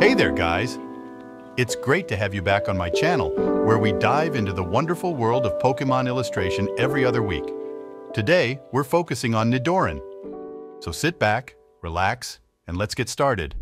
Hey there, guys! It's great to have you back on my channel, where we dive into the wonderful world of Pokemon illustration every other week. Today, we're focusing on Nidoran. So sit back, relax, and let's get started.